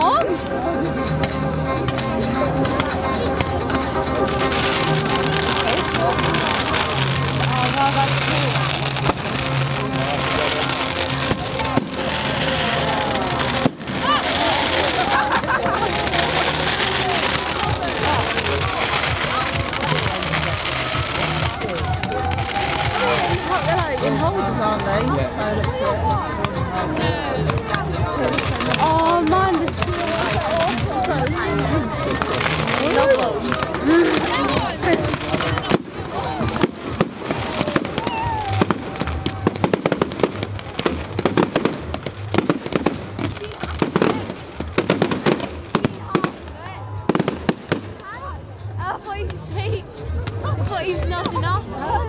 on. Oh, wow, that's cool. They're but he's not enough.